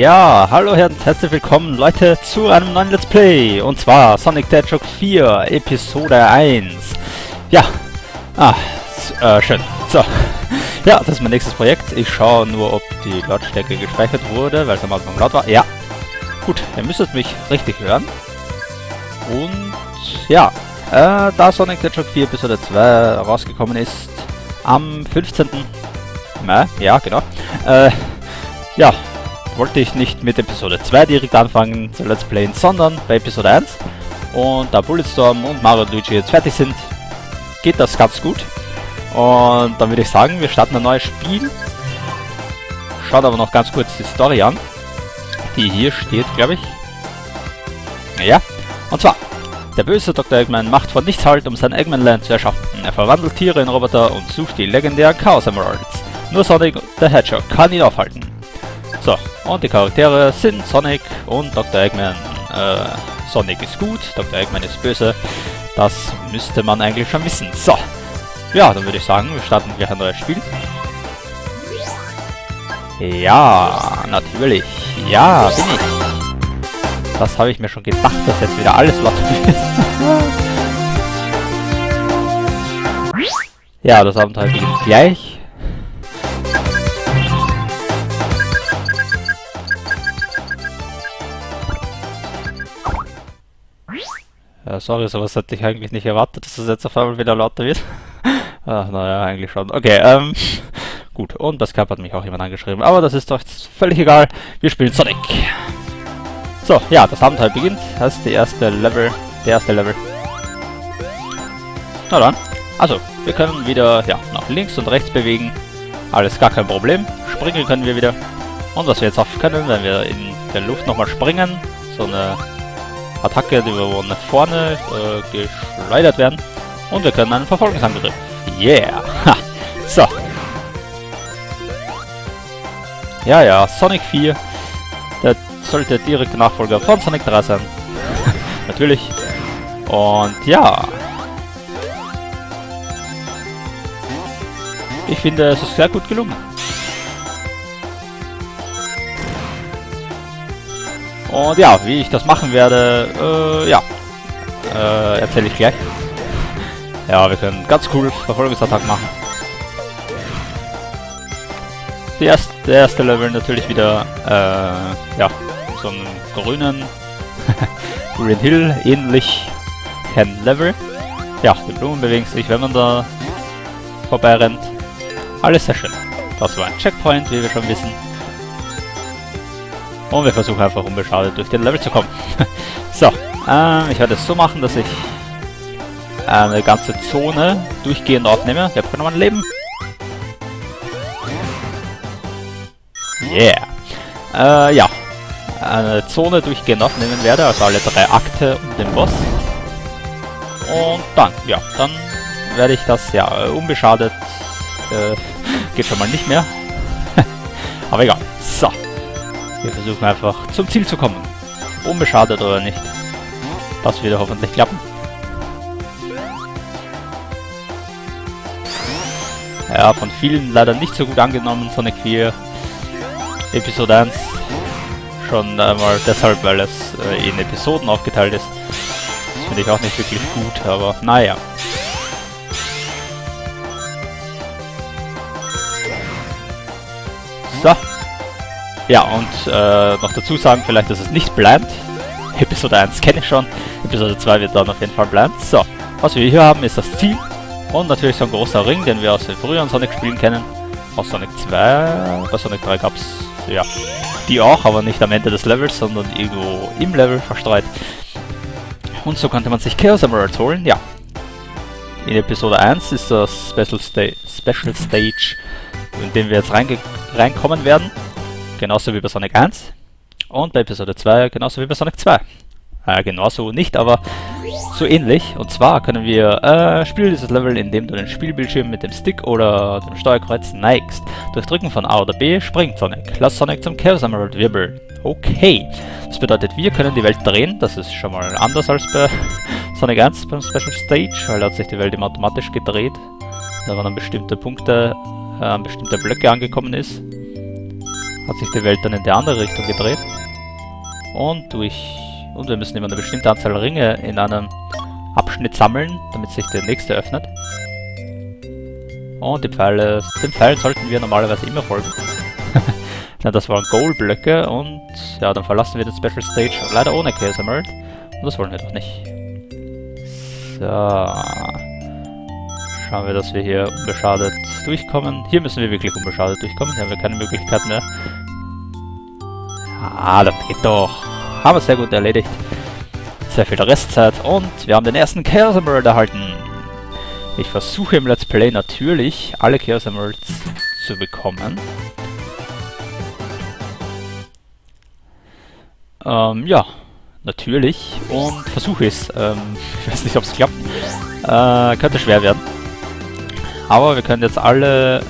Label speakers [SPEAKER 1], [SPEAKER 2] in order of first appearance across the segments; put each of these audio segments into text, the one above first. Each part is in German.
[SPEAKER 1] Ja, hallo und herzlich willkommen Leute zu einem neuen Let's Play und zwar Sonic the Hedgehog 4 Episode 1. Ja, ah, äh, schön. So, ja, das ist mein nächstes Projekt. Ich schaue nur, ob die Lautstärke gespeichert wurde, weil es am Anfang laut war. Ja, gut, ihr müsstet mich richtig hören. Und ja, äh, da Sonic the Hedgehog 4 Episode 2 rausgekommen ist, am 15. Mai, ja, genau, äh, ja, wollte ich nicht mit Episode 2 direkt anfangen zu Let's Playen, sondern bei Episode 1. Und da Bulletstorm und Mario und Luigi jetzt fertig sind, geht das ganz gut. Und dann würde ich sagen, wir starten ein neues Spiel. Schaut aber noch ganz kurz die Story an, die hier steht, glaube ich. Ja, und zwar, der böse Dr. Eggman macht von nichts Halt, um sein Eggman Land zu erschaffen. Er verwandelt Tiere in Roboter und sucht die legendären Chaos Emeralds. Nur Sonic the Hedgehog kann ihn aufhalten. Und die Charaktere sind Sonic und Dr. Eggman. Äh, Sonic ist gut, Dr. Eggman ist böse. Das müsste man eigentlich schon wissen. So, ja, dann würde ich sagen, wir starten gleich ein neues Spiel. Ja, natürlich. Ja, bin ich. Das habe ich mir schon gedacht, dass jetzt wieder alles laut wird. ja, das Abenteuer beginnt gleich. Sorry, sowas hätte ich eigentlich nicht erwartet, dass es jetzt auf einmal wieder lauter wird. Ach, naja, eigentlich schon. Okay, ähm, gut. Und das Cup hat mich auch jemand angeschrieben. Aber das ist doch völlig egal. Wir spielen Sonic. So, ja, das Abenteuer beginnt. Das ist die erste Level. Der erste Level. Na dann. Also, wir können wieder, ja, nach links und rechts bewegen. Alles gar kein Problem. Springen können wir wieder. Und was wir jetzt auch können, wenn wir in der Luft nochmal springen, so eine Attacke, die wir nach vorne äh, geschleudert werden. Und wir können einen Verfolgungsangriff. Yeah! Ha. So. Ja, ja, Sonic 4. Der sollte direkte Nachfolger von Sonic 3 sein. Natürlich. Und ja. Ich finde, es ist sehr gut gelungen. Und ja, wie ich das machen werde, äh, ja, äh, erzähle ich gleich. Ja, wir können ganz cool Verfolgungsattack machen. Die erste, der erste Level natürlich wieder, äh, ja, so einen grünen Green Hill ähnlich kein Level. Ja, die Blumen bewegen sich, wenn man da vorbei rennt. Alles sehr schön. Das war ein Checkpoint, wie wir schon wissen. Und wir versuchen einfach unbeschadet durch den Level zu kommen. so, äh, ich werde es so machen, dass ich eine ganze Zone durchgehend aufnehme. Der bekommt mein Leben. Yeah. Äh, ja. Eine Zone durchgehend aufnehmen werde, also alle drei Akte und den Boss. Und dann, ja, dann werde ich das ja unbeschadet. Äh, geht schon mal nicht mehr. Wir versuchen einfach zum Ziel zu kommen. Unbeschadet oder nicht. Das wird hoffentlich klappen. Ja, von vielen leider nicht so gut angenommen, Sonic 4 Episode 1. Schon einmal deshalb, weil es äh, in Episoden aufgeteilt ist. Das finde ich auch nicht wirklich gut, aber naja. So. Ja, und äh, noch dazu sagen vielleicht, dass es nicht bleibt. Episode 1 kenne ich schon. Episode 2 wird dann auf jeden Fall bleiben. So, was wir hier haben, ist das Ziel. Und natürlich so ein großer Ring, den wir aus den früheren Sonic-Spielen kennen. Aus Sonic 2, bei Sonic 3 gab es, ja, die auch, aber nicht am Ende des Levels, sondern irgendwo im Level verstreut. Und so konnte man sich Chaos Emeralds holen, ja. In Episode 1 ist das Special, Sta Special Stage, in dem wir jetzt reinkommen werden. Genauso wie bei Sonic 1. Und bei Episode 2 genauso wie bei Sonic 2. Äh, genauso nicht, aber so ähnlich. Und zwar können wir äh, spielen dieses Level, indem du den Spielbildschirm mit dem Stick oder dem Steuerkreuz neigst. Durch Drücken von A oder B springt Sonic. Lass Sonic zum Chaos Emerald wirbeln. Okay. Das bedeutet, wir können die Welt drehen. Das ist schon mal anders als bei Sonic 1 beim Special Stage, weil da hat sich die Welt immer automatisch gedreht. Da waren dann bestimmte Punkte, äh, bestimmte Blöcke angekommen ist. Hat sich die Welt dann in die andere Richtung gedreht. Und durch... Und wir müssen immer eine bestimmte Anzahl Ringe in einem Abschnitt sammeln, damit sich der nächste öffnet. Und die Pfeile... Den Pfeilen sollten wir normalerweise immer folgen. ja, das waren Goal-Blöcke und... Ja, dann verlassen wir den Special Stage leider ohne Chaos Emerald. Und das wollen wir doch nicht. So... Schauen wir, dass wir hier unbeschadet durchkommen. Hier müssen wir wirklich unbeschadet durchkommen. Hier haben wir keine Möglichkeit mehr. Ah, das geht doch. Haben wir sehr gut erledigt. Sehr viel Restzeit und wir haben den ersten Chaos Emerald erhalten. Ich versuche im Let's Play natürlich, alle Chaos Emeralds zu bekommen. Ähm, ja, natürlich. Und versuche es. Ähm, ich weiß nicht, ob es klappt. Äh, könnte schwer werden. Aber wir können jetzt alle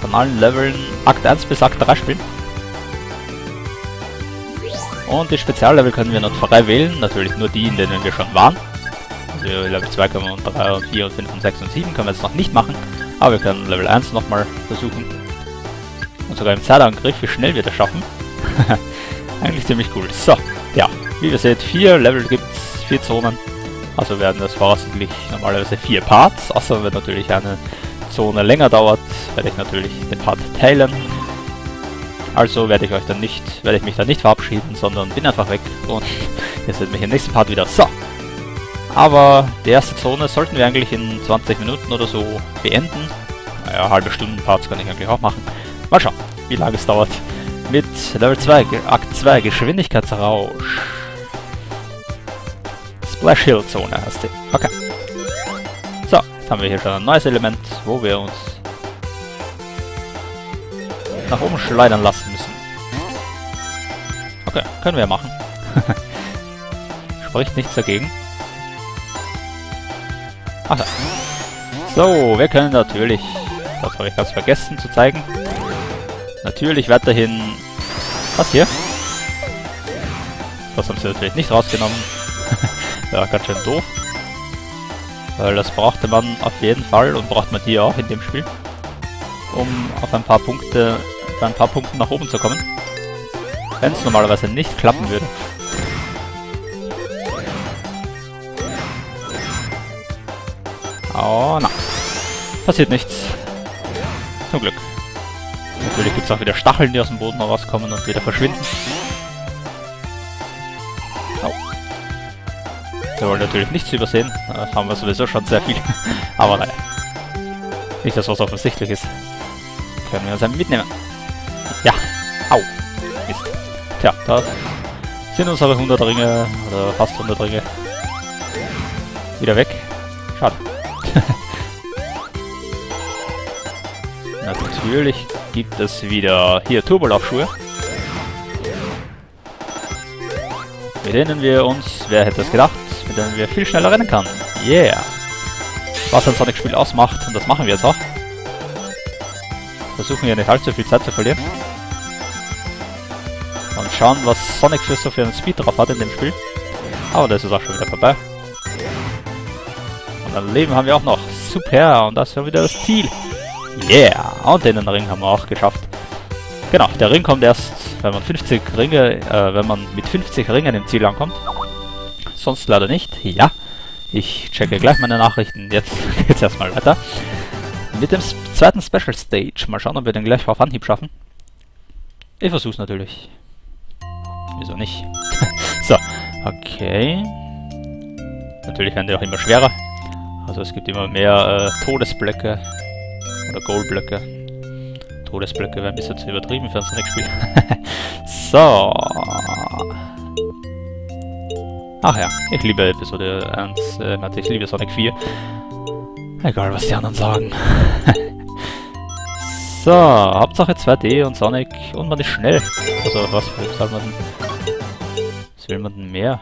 [SPEAKER 1] von allen Leveln Akt 1 bis Akt 3 spielen. Und die Speziallevel können wir noch frei wählen, natürlich nur die, in denen wir schon waren. Also Level 2 können wir und 3 und 4 und 5 und 6 und 7 können wir jetzt noch nicht machen. Aber wir können Level 1 nochmal versuchen. Und sogar im Zeitangriff, wie schnell wir das schaffen. Eigentlich ziemlich cool. So, ja, wie ihr seht, vier Level gibt es, vier Zonen. Also werden das voraussichtlich normalerweise vier Parts, außer wenn natürlich eine Zone länger dauert, werde ich natürlich den Part teilen. Also werde ich euch dann nicht, werde ich mich dann nicht verabschieden, sondern bin einfach weg und ihr seht mich im nächsten Part wieder. So. Aber die erste Zone sollten wir eigentlich in 20 Minuten oder so beenden. Naja, halbe Stunden Parts kann ich eigentlich auch machen. Mal schauen, wie lange es dauert. Mit Level 2, Akt 2, Geschwindigkeitsrausch. Splash Hill Zone heißt sie. Okay. Jetzt haben wir hier schon ein neues Element, wo wir uns nach oben schleudern lassen müssen. Okay, können wir machen. Spricht nichts dagegen. Ach ja. So, wir können natürlich, das habe ich ganz vergessen zu zeigen, natürlich weiterhin... Was hier? Das haben sie natürlich nicht rausgenommen. ja, ganz schön doof. Weil das brauchte man auf jeden Fall und braucht man hier auch in dem Spiel, um auf ein paar Punkte, ein paar Punkten nach oben zu kommen. Wenn es normalerweise nicht klappen würde. Oh, na. Passiert nichts. Zum Glück. Natürlich gibt es auch wieder Stacheln, die aus dem Boden rauskommen und wieder verschwinden. Wir wollen natürlich nichts übersehen. Da haben wir sowieso schon sehr viel. Aber naja. Nicht das, was offensichtlich ist. Können wir uns dann mitnehmen. Ja. Au. Mist. Tja, da sind unsere 100 Ringe, oder fast 100 Ringe, wieder weg. Schade. Natürlich gibt es wieder hier Turbolaufschuhe. Mit denen wir uns, wer hätte es gedacht, mit denen wir viel schneller rennen kann. Yeah! Was ein Sonic-Spiel ausmacht, und das machen wir jetzt auch. Versuchen hier nicht allzu viel Zeit zu verlieren. Und schauen, was Sonic für so für einen Speed drauf hat in dem Spiel. Aber das ist auch schon wieder vorbei. Und ein Leben haben wir auch noch. Super, und das ist wieder das Ziel. Yeah! Und den Ring haben wir auch geschafft. Genau, der Ring kommt erst, wenn man 50 Ringe, äh, wenn man mit 50 Ringen im Ziel ankommt sonst leider nicht. Ja, ich checke gleich meine Nachrichten. Jetzt geht's erstmal weiter. Mit dem zweiten Special Stage. Mal schauen, ob wir den gleich auf Anhieb schaffen. Ich versuch's natürlich. Wieso nicht? so, okay. Natürlich werden die auch immer schwerer. Also es gibt immer mehr äh, Todesblöcke oder Goalblöcke. Todesblöcke wäre ein bisschen zu übertrieben für ein Sonic-Spiel. so. Ach ja, ich liebe Episode 1, äh, ich liebe Sonic 4. Egal, was die anderen sagen. so, Hauptsache 2D und Sonic und man ist schnell. Also, was soll man denn? Was will man denn mehr?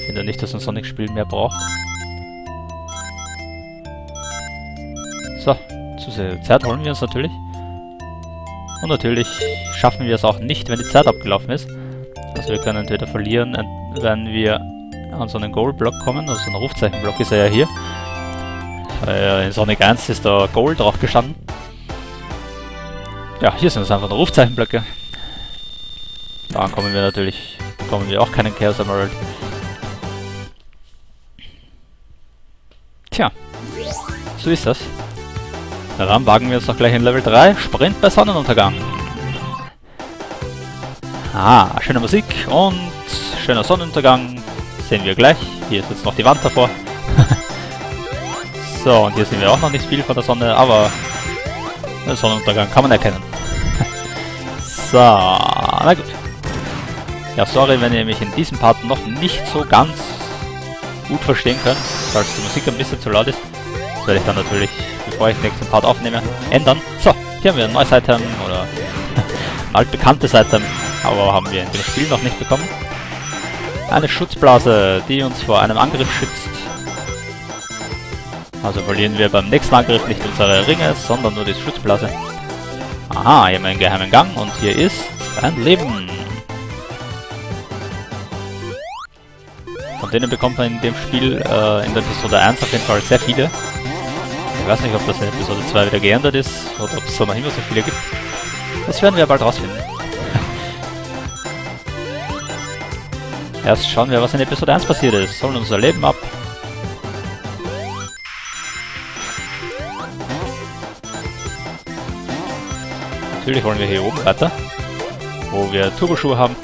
[SPEAKER 1] Ich finde nicht, dass ein Sonic-Spiel mehr braucht. So, zu Zeit holen wir uns natürlich. Und natürlich schaffen wir es auch nicht, wenn die Zeit abgelaufen ist. Also wir können entweder verlieren, wenn wir an so einen Goal-Block kommen, also ein Rufzeichen-Block ist er ja hier. Äh, in Sonic 1 ist da Goal drauf gestanden. Ja, hier sind es einfach nur Rufzeichenblöcke. Da kommen wir natürlich, bekommen wir auch keinen Chaos Emerald. Tja, so ist das. Dann wagen wir uns doch gleich in Level 3. Sprint bei Sonnenuntergang. Ah, schöne Musik und schöner Sonnenuntergang. Sehen wir gleich. Hier ist jetzt noch die Wand davor. so, und hier sehen wir auch noch nicht viel von der Sonne, aber den Sonnenuntergang kann man erkennen. so, na gut. Ja, sorry, wenn ihr mich in diesem Part noch nicht so ganz gut verstehen könnt, falls die Musik ein bisschen zu laut ist. Das werde ich dann natürlich, bevor ich den nächsten Part aufnehme, ändern. So, hier haben wir ein neues Item oder altbekanntes Item, aber haben wir in dem Spiel noch nicht bekommen. Eine Schutzblase, die uns vor einem Angriff schützt. Also verlieren wir beim nächsten Angriff nicht unsere Ringe, sondern nur die Schutzblase. Aha, hier haben wir einen geheimen Gang und hier ist ein Leben. Von denen bekommt man in dem Spiel äh, in der Episode 1 auf jeden Fall sehr viele. Ich weiß nicht, ob das in Episode 2 wieder geändert ist oder ob es da noch immer so viele gibt. Das werden wir bald rausfinden. Erst schauen wir, was in Episode 1 passiert ist. Holen unser Leben ab. Natürlich wollen wir hier oben weiter, wo wir Turboschuhe haben.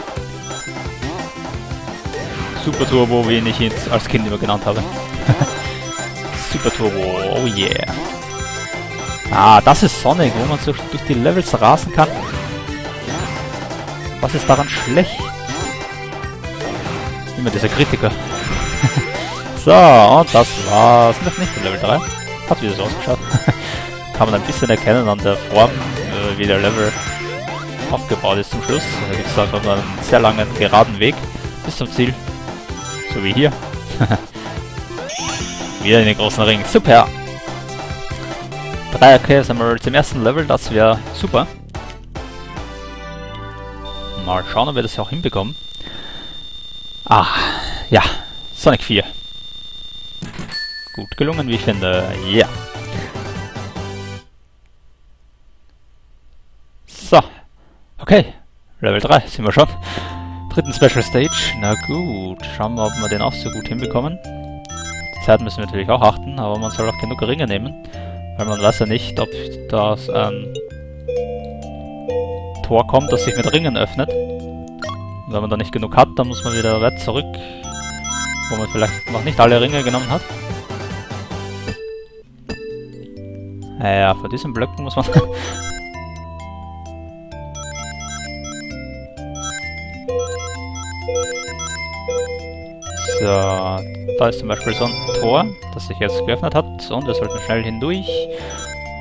[SPEAKER 1] Super Turbo, wie ich ihn als Kind immer genannt habe. Super Turbo, oh yeah. Ah, das ist Sonic, wo man so durch die Levels rasen kann. Was ist daran schlecht? Immer dieser Kritiker. so, und das war's. Noch nicht in Level 3. Hat wieder so ausgeschaut. Kann man ein bisschen erkennen an der Form, äh, wie der Level aufgebaut ist zum Schluss. Da gibt es einfach einen sehr langen, geraden Weg bis zum Ziel. So wie hier. wieder in den großen Ring. Super! Drei Chaos Emeralds im ersten Level, das wäre super. Mal schauen, ob wir das auch hinbekommen. Ah, ja. Sonic 4. Gut gelungen, wie ich finde. Ja. Yeah. So. Okay. Level 3 sind wir schon. Dritten Special Stage. Na gut. Schauen wir, ob wir den auch so gut hinbekommen. Die Zeit müssen wir natürlich auch achten, aber man soll auch genug Ringe nehmen. Weil man weiß ja nicht, ob das ein Tor kommt, das sich mit Ringen öffnet. Wenn man da nicht genug hat, dann muss man wieder weit zurück, wo man vielleicht noch nicht alle Ringe genommen hat. Ja, vor diesen Blöcken muss man... so, da ist zum Beispiel so ein Tor, das sich jetzt geöffnet hat. Und wir sollten schnell hindurch,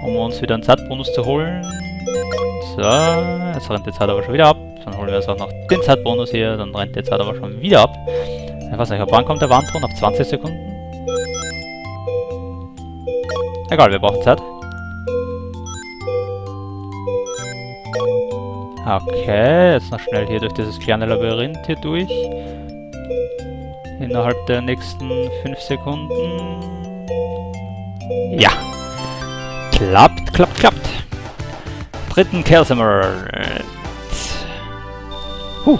[SPEAKER 1] um uns wieder einen Zeitbonus zu holen. So, jetzt rennt die Zeit aber schon wieder ab. Dann holen wir uns auch noch den Zeitbonus hier, dann rennt die Zeit aber schon wieder ab. Ich weiß nicht, ab wann kommt der Warnton? Ab 20 Sekunden? Egal, wir brauchen Zeit. Okay, jetzt noch schnell hier durch dieses kleine Labyrinth hier durch. Innerhalb der nächsten 5 Sekunden. Ja! Klappt, klappt, klappt. Dritten Emerald. Huh.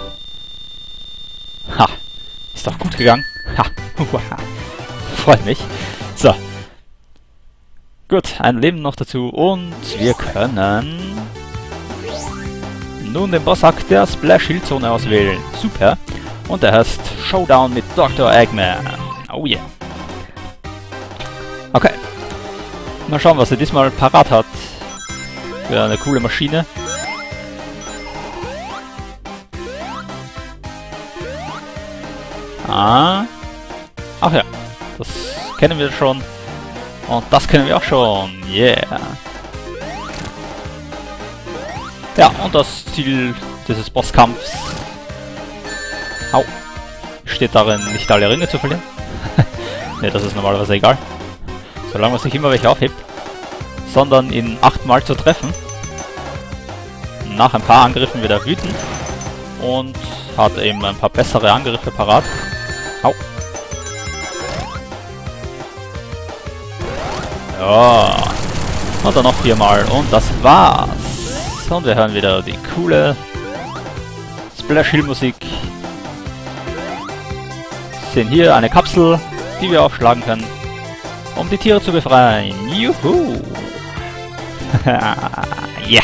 [SPEAKER 1] Ha. Ist doch gut gegangen. Ha. Freut mich. So. Gut, ein Leben noch dazu und wir können nun den Bossakt der Splash-Hill-Zone auswählen. Super. Und der heißt Showdown mit Dr. Eggman. Oh yeah. Okay. Mal schauen, was er diesmal parat hat. Für eine coole Maschine. Ah. Ach ja, das kennen wir schon. Und das kennen wir auch schon. Yeah. Ja, und das Ziel dieses Bosskampfs. Au. Steht darin, nicht alle Ringe zu verlieren. ne, das ist normalerweise egal. Solange man sich immer welche aufhebt. Sondern ihn achtmal zu treffen. Nach ein paar Angriffen wieder wüten. Und hat eben ein paar bessere Angriffe parat. Au. Ja. Und dann noch viermal. Und das war's. und wir hören wieder die coole Splash Hill Musik. Sehen hier eine Kapsel, die wir aufschlagen können, um die Tiere zu befreien. Juhu! ja!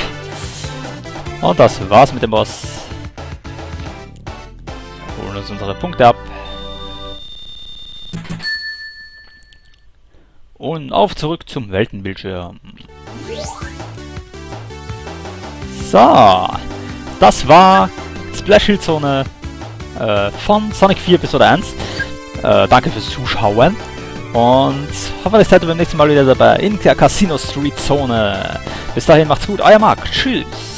[SPEAKER 1] Und das war's mit dem Boss. Holen uns unsere Punkte ab. Und auf zurück zum Weltenbildschirm. So, das war Splash Hill Zone äh, von Sonic 4 Episode 1. Äh, danke fürs Zuschauen und hoffentlich seid ihr beim nächsten Mal wieder dabei in der Casino Street Zone. Bis dahin macht's gut, euer Marc. Tschüss.